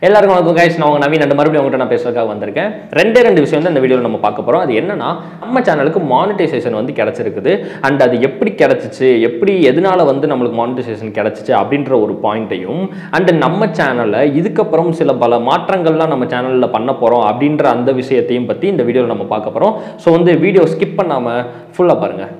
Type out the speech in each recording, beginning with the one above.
எல்லாருக்கும் வணக்கம். கைஸ் நான் உங்க நவீன் ரெண்டு மறுபடியும் உங்கள்கிட்ட நான் பேசுறதுக்காக வந்திருக்கேன். ரெண்டே ரெண்டு விஷயம் தான் இந்த வீடியோவில் நம்ம பார்க்க போகிறோம் அது என்னன்னா நம்ம சேனலுக்கு மானிட்டைசேஷன் வந்து கிடச்சிருக்குது. அண்ட் அது எப்படி கிடச்சிச்சு எப்படி எதனால வந்து நம்மளுக்கு மானிட்டைசேஷன் கிடச்சிச்சு அப்படின்ற ஒரு பாயிண்ட்டையும் அண்டு நம்ம சேனலில் இதுக்கப்புறம் சில பல மாற்றங்கள்லாம் நம்ம சேனலில் பண்ண போகிறோம் அப்படின்ற அந்த விஷயத்தையும் பற்றி இந்த வீடியோவில் நம்ம பார்க்க போகிறோம் ஸோ வந்து வீடியோ ஸ்கிப் பண்ணாமல் ஃபுல்லாக பாருங்கள்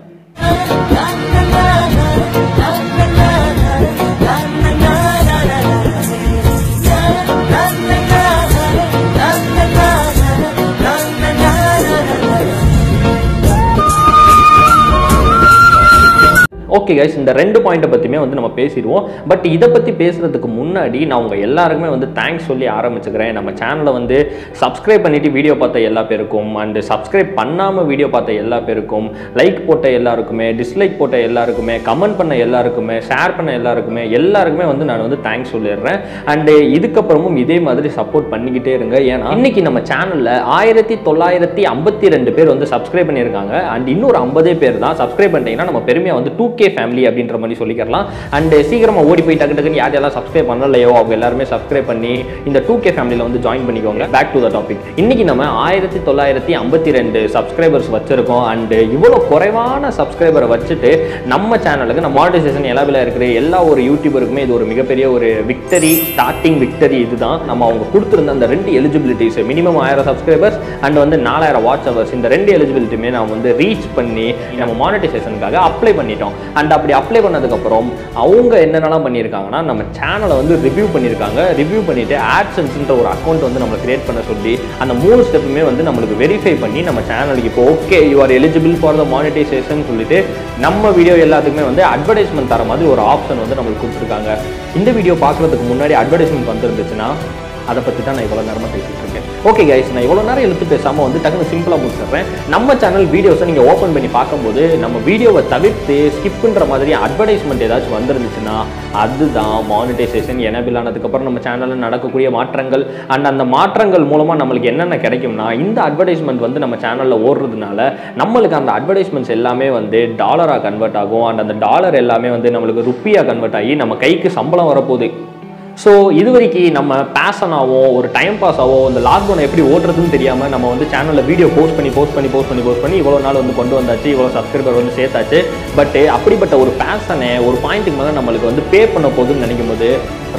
ஓகே கைஸ் இந்த ரெண்டு பாயிண்ட்டை பற்றியுமே வந்து நம்ம பேசிடுவோம். பட் இதை பற்றி பேசுகிறதுக்கு முன்னாடி நான் உங்கள் எல்லாருக்குமே வந்து தேங்க்ஸ் சொல்லி ஆரம்பிச்சுக்கிறேன். நம்ம சேனலை வந்து சப்ஸ்கிரைப் பண்ணிவிட்டு வீடியோ பார்த்த எல்லா பேருக்கும் அண்டு சப்ஸ்கிரைப் பண்ணாமல் வீடியோ பார்த்த எல்லா பேருக்கும் லைக் போட்ட எல்லாருக்குமே டிஸ்லைக் போட்ட எல்லாருக்குமே கமெண்ட் பண்ண எல்லாருக்குமே ஷேர் பண்ண எல்லாருக்குமே எல்லாருக்குமே வந்து நான் வந்து தேங்க்ஸ் சொல்லிடுறேன். அண்டு இதுக்கப்புறமும் இதே மாதிரி சப்போர்ட் பண்ணிக்கிட்டே இருங்க. ஏன்னா இன்னைக்கு நம்ம சேனலில் ஆயிரத்தி தொள்ளாயிரத்தி ஐம்பத்தி ரெண்டு பேர் வந்து சப்ஸ்கிரைப் பண்ணியிருக்காங்க. அண்ட் இன்னொரு ஐம்பதே பேர் தான் சப்ஸ்கிரைப் பண்ணிட்டீங்கன்னா நம்ம பெருமையாக வந்து டூ கே ஃபேமிலி அப்படின்ற மாதிரி சொல்லிக்கலாம் அண்டு சீக்கிரமாக ஓடி போய் டக்கு டக்குன்னு யார் யாரெல்லாம் சப்ஸ்கிரைப் பண்ணலையோ அவங்க எல்லாருமே சப்ஸ்கிரைப் பண்ணி இந்த டூ கே ஃபேமிலியில் வந்து ஜாயின் பண்ணிக்கோங்க. பேக் டு த டாபிக் இன்றைக்கி நம்ம ஆயிரத்தி தொள்ளாயிரத்தி ஐம்பத்தி ரெண்டு சப்ஸ்கிரைபர்ஸ் வச்சுருக்கோம். அண்டு இவ்வளோ குறைவான சப்ஸ்கிரைபரை வச்சுட்டு நம்ம சேனலுக்கு நம்ம மானிட்டைசேஷன் எல்லாவில் இருக்கிற எல்லா ஒரு யூடியூபருக்குமே இது ஒரு மிகப்பெரிய ஒரு விக்டரி ஸ்டார்டிங் விக்டரி இதுதான். நம்ம அவங்க கொடுத்துருந்த அந்த ரெண்டு எலிஜிபிலிட்டிஸ் மினிமம் ஆயிரம் சப்ஸ்கிரைபர்ஸ் அண்ட் வந்து நாலாயிரம் வாட்ச் ஹவர்ஸ் இந்த ரெண்டு எலிஜிபிலிட்டியுமே நம்ம வந்து ரீச் பண்ணி நம்ம மானிட்டைசேஷனுக்காக அப்ளை பண்ணிட்டோம். அண்ட் அப்படி அப்ளை பண்ணதுக்கப்புறம் அவங்க என்னென்னலாம் பண்ணியிருக்காங்கன்னா நம்ம சேனலை வந்து ரிவ்யூ பண்ணியிருக்காங்க. ரிவ்யூ பண்ணிட்டு ஆட்சன்ஸ்ன்ற ஒரு அக்கௌண்ட் வந்து நம்ம கிரியேட் பண்ண சொல்லி அந்த மூணு ஸ்டெப்புமே வந்து நம்மளுக்கு வெரிஃபை பண்ணி நம்ம சேனலுக்கு இப்போ okay you are eligible for the monetisation சொல்லிட்டு நம்ம வீடியோ எல்லாத்துக்குமே வந்து அட்வர்டைஸ்மெண்ட் தர மாதிரி ஒரு ஆப்ஷன் வந்து நம்மளுக்கு கொடுத்துருக்காங்க. இந்த வீடியோ பார்க்குறதுக்கு முன்னாடி அட்வர்டைஸ்மெண்ட் வந்துருந்துச்சுன்னா அதை பற்றி தான் நான் இவ்வளோ நேரமாக பேசிட்டு இருக்கேன். ஓகே கைஸ் நான் இவ்வளோ நேரம் எழுத்து பேசாமல் வந்து டக்குனு சிம்பிளாக முடிச்சிடுறேன். நம்ம சேனல் வீடியோஸை நீங்கள் ஓப்பன் பண்ணி பார்க்கும்போது நம்ம வீடியோவை தவிர்த்து ஸ்கிப்புன்ற மாதிரி அட்வர்டைஸ்மெண்ட் ஏதாச்சும் வந்துருந்துச்சுன்னா அதுதான் மானிட்டைசேஷன் எனபிள் ஆனதுக்கப்புறம் நம்ம சேனலில் நடக்கக்கூடிய மாற்றங்கள் அண்ட் அந்த மாற்றங்கள் மூலமாக நம்மளுக்கு என்னென்ன கிடைக்கும்னா இந்த அட்வர்டைஸ்மெண்ட் வந்து நம்ம சேனலில் ஓடுறதுனால நம்மளுக்கு அந்த அட்வர்டைஸ்மெண்ட்ஸ் எல்லாமே வந்து டாலராக கன்வெர்ட் ஆகும் அண்ட் அந்த டாலர் எல்லாமே வந்து நம்மளுக்கு ருப்பியாக கன்வெர்ட் ஆகி நம்ம கைக்கு சம்பளம் வரப்போகுது. ஸோ இது வரைக்கும் நம்ம பேஷனாவோ ஒரு டைம் பாஸாவோ இந்த லாக்டவுனை எப்படி ஓட்டுறதுன்னு தெரியாமல் நம்ம வந்து சேனலில் வீடியோ போஸ்ட் பண்ணி போஸ்ட் பண்ணி போஸ்ட் பண்ணி போஸ்ட் பண்ணி இவ்வளோ நாள் வந்து கொண்டு வந்தாச்சு இவ்வளோ சப்ஸ்கிரைபர் வந்து சேர்த்தாச்சு. பட் அப்படிப்பட்ட ஒரு பேஷனை ஒரு பாயிண்ட்டுக்கு மேலே நம்மளுக்கு வந்து பே பண்ண போகுதுன்னு நினைக்கும் போது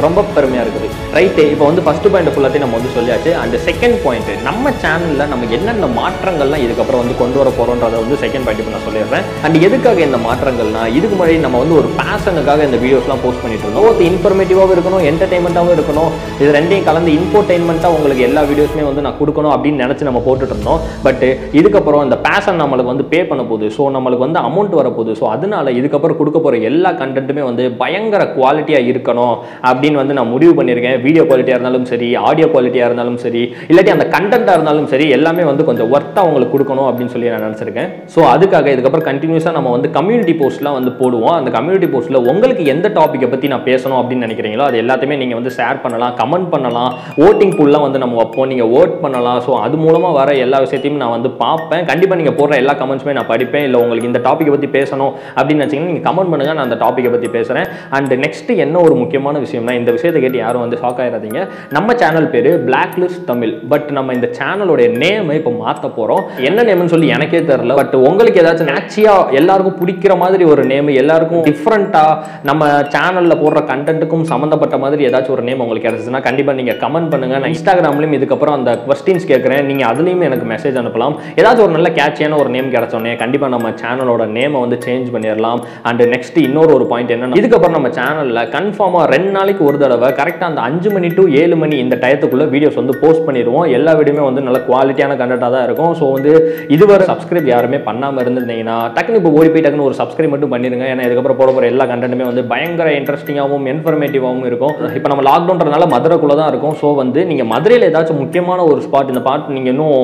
ரொம்ப பெருமையாக இருக்குது. ரைட்டு இப்போ வந்து ஃபஸ்ட்டு பாயிண்ட் ஃபுல்லாத்தையும் நம்ம வந்து சொல்லியாச்சு. அண்ட் செகண்ட் பாயிண்ட் நம்ம சேனலில் நம்ம என்னென்ன மாற்றங்கள்லாம் இதுக்கப்புறம் வந்து கொண்டு வர போகிறோன்றதை வந்து செகண்ட் பாயிண்ட் இப்போ நான் சொல்லிடுறேன். அண்ட் எதுக்காக இந்த மாற்றங்கள்னா இதுக்கு முன்னாடி நம்ம வந்து ஒரு பேஷனுக்காக இந்த வீடியோஸ்லாம் போஸ்ட் பண்ணிட்டு இருந்தோம். ஒரு இன்ஃபர்மேட்டிவாகவும் இருக்கணும் என்டர்டைன்மெண்ட்டாகவும் இருக்கணும் இது ரெண்டையும் கலந்து இன்ஃபோர்டைன்மெண்ட்டாக உங்களுக்கு எல்லா வீடியோஸுமே வந்து நான் கொடுக்கணும் அப்படின்னு நினச்சி நம்ம போட்டுட்டு இருந்தோம். பட் இதுக்கப்புறம் இந்த பேஷன் நம்மளுக்கு வந்து பே பண்ண போகுது. ஸோ நம்மளுக்கு வந்து அமௌண்ட் வரப்போகுது ஸோ அதனால இதுக்கப்புறம் கொடுக்க போகிற எல்லா கண்டென்ட்டுமே வந்து பயங்கர குவாலிட்டியாக இருக்கணும் அப்படின்னு வந்து நான் முடிவு பண்ணியிருக்கேன். வீடியோ குவாலிட்டியாக இருந்தாலும் சரி ஆடியோ குவாலிட்டியாக இருந்தாலும் சரி இல்லாட்டி அந்த கண்டென்ட்டாக இருந்தாலும் சரி எல்லாமே வந்து கொஞ்சம் ஒர்த்தாக உங்களுக்கு கொடுக்கணும் அப்படின்னு சொல்லி நான் நினச்சிருக்கேன். ஸோ அதுக்காக இதுக்கப்புறம் கண்டினியூஸாக நம்ம வந்து கம்யூனிட்டி போஸ்ட்லாம் வந்து போடுவோம். அந்த கம்யூனிட்டி போஸ்ட்டில் உங்களுக்கு எந்த டாப்பிக்கை பற்றி நான் பேசணும் அப்படின்னு நினைக்கிறீங்களோ அது எல்லாத்தையுமே நீங்கள் வந்து ஷேர் பண்ணலாம் கமெண்ட் பண்ணலாம். ஓட்டிங் புல்லாம் வந்து நம்ம வைப்போம். நீங்கள் ஓட் பண்ணலாம். ஸோ அது மூலமாக வர எல்லா விஷயத்தையும் நான் வந்து பார்ப்பேன். கண்டிப்பாக நீங்கள் போடுற எல்லா கமெண்ட்ஸுமே நான் படிப்பேன். இல்லை உங்களுக்கு இந்த டாப்பிக்கை பற்றி பேசணும் அப்படின்னு நினச்சிங்கன்னா நீங்கள் கமெண்ட் பண்ணுங்கள் நான் அந்த டாப்பிக்கை பற்றி பேசுகிறேன் அண்ட் நெக்ஸ்ட் என்ன ஒரு முக்கியமான விஷயம்னா இந்த விஷயத்தை கேட்டு யாரும் வந்து ஷாக் ஆகிடாதீங்க நம்ம சேனல் பேர் பிளாக் லிஸ்ட் தமிழ். பட் நம்ம இந்த சேனலோடைய நேமை இப்போ மாற்ற போகிறோம் என்ன நேம்னு சொல்லி எனக்கே தெரில பட் உங்களுக்கு ஏதாச்சும் நேச்சியாக எல்லாருக்கும் பிடிக்கிற மாதிரி ஒரு நேம் எல்லாருக்கும் டிஃப்ரெண்ட்டாக நம்ம சேனலில் போடுற கண்டென்ட்டுக்கும் சம்மந்தப்பட்ட மாதிரி ஏதாச்சும் ஒரு நேம் உங்களுக்கு கிடச்சிச்சுன்னா கண்டிப்பாக நீங்கள் கமெண்ட் பண்ணுங்கள் நான் இன்ஸ்டாகிராம்லையும் இதுக்கப்புறம் அந்த கொஸ்டின்ஸ் கேட்குறேன். நீங்கள் அதுலேயும் எனக்கு மெசேஜ் அனுப்பலாம். ஏதாச்சும் ஒரு நல்ல கேட்சியான ஒரு நேம் கிடச்சோடனே கண்டிப்பாக நம்ம சேனலோட நேமை வந்து சேஞ்ச் பண்ணிடலாம். அண்ட் நெக்ஸ்ட் இன்னொரு ஒரு பாயிண்ட் என்ன இதுக்கப்புறம் நம்ம சேனலில் கன்ஃபார்மாக ரெண்டு நாளைக்கு ஒரு தடவை கரெக்டாக அந்த அஞ்சு மணி டு ஏழு மணி இந்த டயத்துக்குள்ளே வீடியோஸ் வந்து போஸ்ட் பண்ணிடுவோம். எல்லா வீடியோமே வந்து நல்ல குவாலிட்டியான கண்டென்ட்டாக தான் இருக்கும். ஸோ வந்து இதுவரை சப்ஸ்கிரைப் யாருமே பண்ணாமல் இருந்திருந்தீங்கன்னா டக்குனு இப்போ ஓடி போய் டக்குனு ஒரு சப்ஸ்கிரைப் மட்டும் பண்ணிடுங்க. ஏன்னா இதுக்கப்புறம் போட போகிற எல்லா கண்டென்ட்டுமே வந்து பயங்கர இன்ட்ரெஸ்டிங்காகவும் இன்ஃபர்மேட்டிவாகவும் இருக்கும். இப்போ நம்ம லாக்டவுன்றனால மதுரைக்குள்ளே தான் இருக்கும். ஸோ வந்து நீங்கள் மதுரையில் ஏதாச்சும் முக்கியமான ஒரு ஸ்பாட் இந்த பாட் நீங்கள் இன்னும்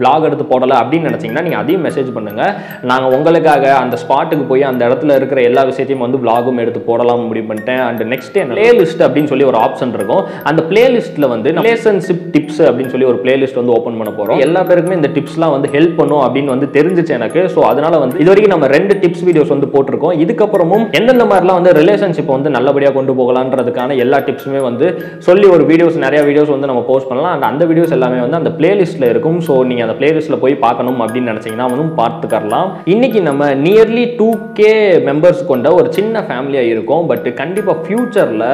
விளாக் எடுத்து போடலை அப்படின்னு நினச்சிங்கன்னா நீங்கள் அதையும் மெசேஜ் பண்ணுங்கள் நாங்கள் உங்களுக்காக அந்த ஸ்பாட்டுக்கு போய் அந்த இடத்துல இருக்கிற எல்லா விஷயத்தையும் வந்து விளாகும் எடுத்து போடலாம் முடிவு பண்ணிட்டேன். அண்ட் நெக்ஸ்ட் என்ன பிளேலிஸ்ட் அப்படின்னு சொல்லி ஒரு ஆப்ஷன் இருக்கும். அந்த பிளேலிஸ்ட்டில் வந்து ரிலேஷன்ஷிப் டிப்ஸ் அப்படின்னு சொல்லி ஒரு பிளேலிஸ்ட் வந்து ஓப்பன் பண்ண போகிறோம் எல்லா பேருக்குமே இந்த டிப்ஸ்லாம் வந்து ஹெல்ப் பண்ணும் அப்படின்னு வந்து தெரிஞ்சிச்சு எனக்கு. ஸோ அதனால வந்து இது வரைக்கும் நம்ம ரெண்டு டிப்ஸ் வீடியோஸ் வந்து போட்டிருக்கோம். இதுக்கப்புறமும் எந்தெந்த மாதிரிலாம் வந்து ரிலேஷன்ஷிப் வந்து நல்லபடியாக கொண்டு போகலான்றதுக்கான எல்லா டிப்ஸுமே வந்து சொல்லி ஒரு வீடியோஸ் நிறைய வீடியோஸ் வந்து நம்ம போஸ்ட் பண்ணலாம். அண்ட் அந்த வீடியோஸ் எல்லாமே வந்து அந்த பிளேலிஸ்ட்டில் இருக்கும். ஸோ நீங்கள் அந்த பிளேலிஸ்ட்டில் போய் பார்க்கணும் அப்படின்னு நினச்சிங்கன்னா வந்து பார்த்துக்கலாம் இன்னைக்கு நம்ம நியர்லி டூ கே மெம்பர்ஸ் கொண்ட ஒரு சின்ன ஃபேமிலியாக இருக்கும். பட் கண்டிப்பாக ஃப்யூச்சரில்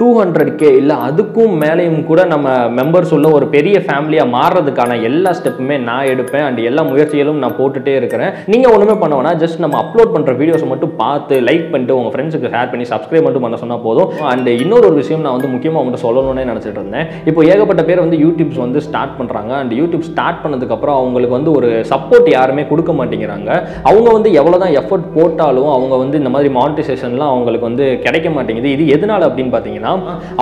டூ ஹண்ட்ரட் கே இல்லை அதுக்கும் மேலேயும் கூட நம்ம மெம்பர்ஸ் உள்ள ஒரு பெரிய ஃபேமிலியாக மாறுறதுக்கான எல்லா ஸ்டெப்புமே நான் எடுப்பேன். அண்ட் எல்லா முயற்சிகளும் நான் போட்டுட்டே இருக்கிறேன். நீங்கள் ஒன்றுமே பண்ண ஜஸ்ட் நம்ம அப்லோட் பண்ணுற வீடியோஸை மட்டும் பார்த்து லைக் பண்ணிட்டு உங்கள் ஃப்ரெண்ட்ஸுக்கு ஷேர் பண்ணி சப்ஸ்கிரைப் மட்டும் பண்ண சொன்னால் போதும். அண்ட் இன்னொரு ஒரு விஷயம் நான் வந்து முக்கியமாக அவங்கள்ட்ட சொல்லணும்னே நினச்சிட்டு இருந்தேன். இப்போ ஏகப்பட்ட பேர் வந்து யூடியூப்ஸ் வந்து ஸ்டார்ட் பண்ணுறாங்க அண்ட் யூடியூப் ஸ்டார்ட் பண்ணதுக்கப்புறம் அவங்களுக்கு வந்து ஒரு சப்போர்ட் யாருமே கொடுக்க மாட்டேங்கிறாங்க. அவங்க வந்து எவ்வளோ தான் எஃபர்ட் போட்டாலும் அவங்க வந்து இந்த மாதிரி மானிட்டைசேஷன்லாம் அவங்களுக்கு வந்து கிடைக்க மாட்டேங்குது. இது எதனால் அப்படின்னு பார்த்தீங்கன்னா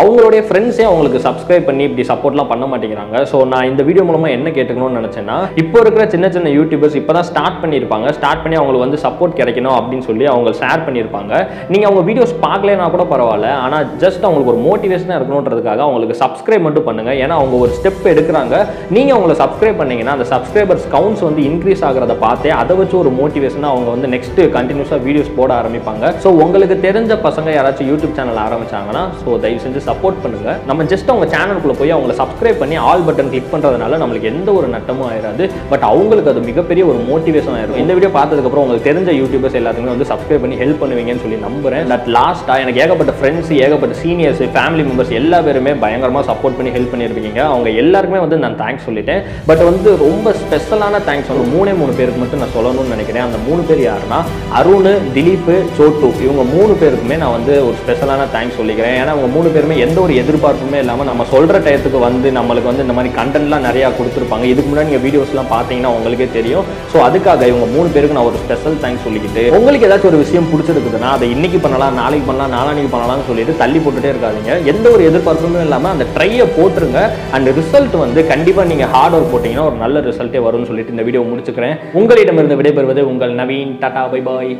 அவங்களுடைய ஃப்ரெண்ட்ஸே அவங்களுக்கு சப்ஸ்கிரைப் பண்ணி இப்படி சப்போர்ட்லாம் பண்ண மாட்டேங்கிறாங்க. ஸோ நான் இந்த வீடியோ மூலமாக என்ன கேட்டுக்கணும்னு நினச்சேன்னா இப்போ இருக்கிற சின்ன சின்ன யூடியூபர்ஸ் இப்போ தான் ஸ்டார்ட் பண்ணியிருப்பாங்க. ஸ்டார்ட் பண்ணி அவங்களுக்கு வந்து சப்போர்ட் கிடைக்கணும் அப்படின்னு சொல்லி அவங்க ஷேர் பண்ணியிருப்பாங்க. நீங்கள் அவங்க வீடியோஸ் பார்க்கலனா கூட பரவாயில்ல. ஆனால் ஜஸ்ட் அவங்களுக்கு ஒரு மோட்டிவேஷனாக இருக்கணுன்றதுக்காக அவங்களுக்கு சப்ஸ்கிரைப் மட்டும் பண்ணுங்கள் ஏன்னா அவங்க ஒரு ஸ்டெப் எடுக்கிறாங்க. நீங்கள் அவங்களை சப்ஸ்கிரைப் பண்ணீங்கன்னா அந்த சப்ஸ்கிரைபர்ஸ் கவுண்ட்ஸ் வந்து இன்க்ரீஸ் ஆகிறத பார்த்தே அதை வச்சு ஒரு மோட்டிவேஷனாக அவங்க வந்து நெக்ஸ்ட் கண்டினியூஸாக வீடியோஸ் போட ஆரம்பிப்பாங்க. ஸோ உங்களுக்கு தெரிஞ்ச பசங்க யாராச்சும் யூடியூப் சேனல் ஆரம்பிச்சாங்கன்னா ஸோ தயவு செஞ்சு சப்போர்ட் பண்ணுங்க. நம்ம ஜஸ்ட் அவங்க சேனலுக்குள்ளே போய் அவங்களை சப்ஸ்கிரைப் பண்ணி ஆல் பட்டன் கிளிக் பண்ணுறதுனால நம்மளுக்கு எந்த ஒரு நட்டமும் ஆயிராது. பட் அவங்களுக்கு அது மிகப்பெரிய ஒரு மோட்டிவேஷன் ஆயிரும். இந்த வீடியோ பார்த்ததுக்கப்புறம் உங்களுக்கு தெரிஞ்ச யூடியூபர்ஸ் எல்லாத்துக்குமே வந்து சப்ஸ்கிரைப் பண்ணி ஹெல்ப் பண்ணுவீங்கன்னு சொல்லி நம்புறேன். தட் லாஸ்ட்டாக எனக்கு ஏகப்பட்ட ஃப்ரெண்ட்ஸ் ஏகப்பட்ட சீனியர்ஸ் ஃபேமிலி மெம்பர்ஸ் எல்லா பேருமே பயங்கரமா சப்போர்ட் பண்ணி ஹெல்ப் பண்ணியிருக்கீங்க. அவங்க எல்லாருக்குமே வந்து நான் தேங்க்ஸ் சொல்லிட்டேன். பட் வந்து ரொம்ப ஸ்பெஷலான தேங்க்ஸ் வந்து மூணே மூணு பேருக்கு மட்டும் நான் சொல்லணும்னு நினைக்கிறேன். அந்த மூணு பேர் யாருன்னா அருண் திலீப் சோட்டு. இவங்க மூணு பேருக்குமே நான் வந்து ஒரு ஸ்பெஷலான தேங்க்ஸ் சொல்லிக்கிறேன். ஏன்னா அவங்க மூணு பேருமே எந்த ஒரு எதிர்பார்ப்புமே இல்லாமல் நம்ம சொல்கிற டயத்துக்கு வந்து நம்மளுக்கு வந்து இந்த மாதிரி கண்டென்ட்லாம் நிறையா கொடுத்துருப்பாங்க. இதுக்கு முன்னாடி நீங்கள் வீடியோஸ்லாம் பார்த்தீங்கன்னா உங்களுக்கே தெரியும். ஸோ அதுக்காக இவங்க மூணு பேருக்கு நான் ஒரு ஸ்பெஷல் தேங்க்ஸ் சொல்லிக்கிட்டு உங்களுக்கு ஏதாச்சும் ஒரு விஷயம் பிடிச்சிருக்குதுன்னா அதை இன்னைக்கு பண்ணலாம் நாளைக்கு பண்ணலாம் நாளானிக்கு பண்ணலாம்னு சொல்லிட்டு தள்ளி போட்டுட்டே இருக்காதீங்க. எந்த ஒரு எதிர்பார்ப்புமே இல்லாமல் அந்த ட்ரையை போட்டுருங்க. அண்ட் ரிசல்ட் வந்து கண்டிப்பாக நீங்கள் ஹார்ட் ஒர்க் போட்டிங்கன்னா ஒரு நல்ல ரிசல்ட்டே வரும்னு சொல்லிட்டு இந்த வீடியோ முடிச்சுக்கிறேன். உங்களிடமிருந்து விடைபெறுவது உங்கள் Naveen. Tata bye bye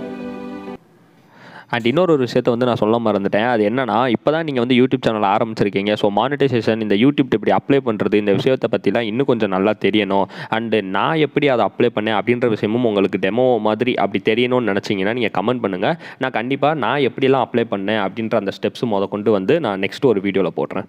and இன்னொரு ஒரு விஷயத்த வந்து நான் சொல்ல மறந்துட்டேன். அது என்னன்னா இப்போ தான் நீங்கள் வந்து யூடியூப் சேனல் ஆரம்பிச்சிருக்கீங்க. ஸோ மானிட்டைசேஷன் இந்த யூடியூப் இப்படி அப்ளை பண்ணுறது இந்த விஷயத்தை பற்றிலாம் இன்னும் கொஞ்சம் நல்லா தெரியணும். அண்டு நான் எப்படி அதை அப்ளை பண்ணேன் அப்படின்ற விஷயமும் உங்களுக்கு டெமோ மாதிரி அப்படி தெரியணும்னு நினச்சிங்கன்னா நீங்கள் கமெண்ட் பண்ணுங்கள் நான் கண்டிப்பாக நான் எப்படிலாம் அப்ளை பண்ணேன் அப்படின்ற அந்த ஸ்டெப்ஸ் முத கொண்டு வந்து நான் நெக்ஸ்ட் ஒரு வீடியோவில் போடுறேன்.